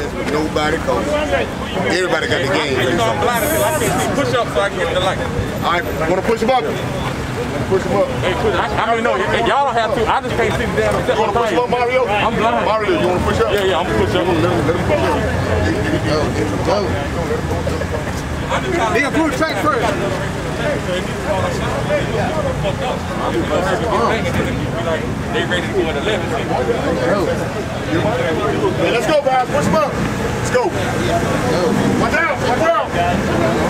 everybody because everybody got the game. You know, I'm blind until I can't see. Push up so I can get the light. All right, want to push him up? Push him up. Hey, push, I, I mean, no, y- y'all don't have to. I just can't see the damn You want to push him up, Mario? I'm blind. Mario, you want to push up? Yeah, yeah, I'm gonna push up. Let him, let him push up. There you go. Nigga, pull the track first. They ready to go at 11. Yeah, let's go, guys. Push him up. Let's go. Watch out. Watch out.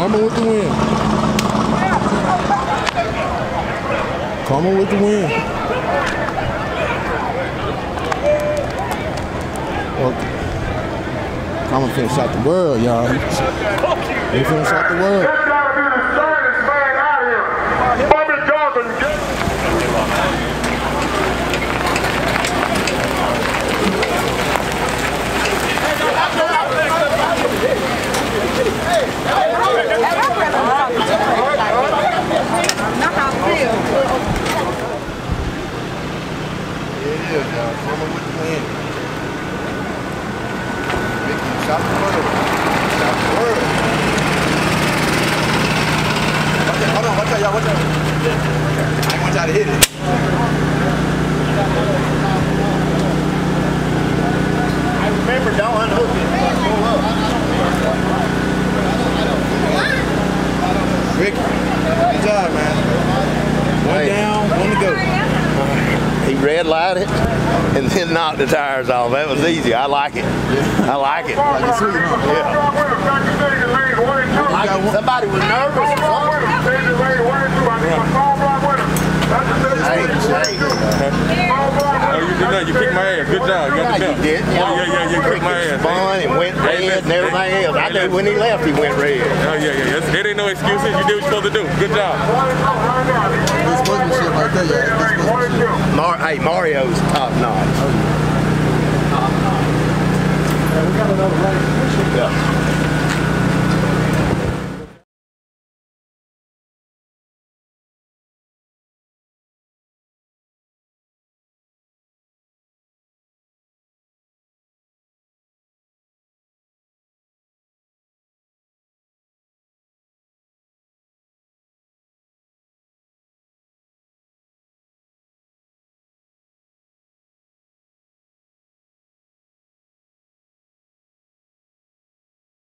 Karma with the win. Karma with the win. Well, Karma finished out the world, y'all. He finished out the world. This gotta be the smartest man out here. Bumpy Johnson. Yeah, y'all. Karma with the win. Mickey shot the world. Shot the world. Watch out, hold on, watch out, y'all, watch out. I to hit it. Remember, don't unhook it. Pull up. Rick, good job, man. One down, one to go. He red lighted and then knocked the tires off. That was easy. I like it. I like it. Like you? Yeah. Like it. Somebody was nervous or something. Hey, hey. Oh, you did that. You kicked my ass. Good job. You Yeah, got the you belt. did. Oh, yeah, yeah, you kicked my ass. And went Hey, red listen, and everything hey, else. I knew when he left, he went red. Oh, yeah, yeah. That's, it ain't no excuses. You did what you're supposed to do. Good job. Good sportsmanship right there, y'all. Good sportsmanship. Mar- hey, Mario's top notch. Yeah.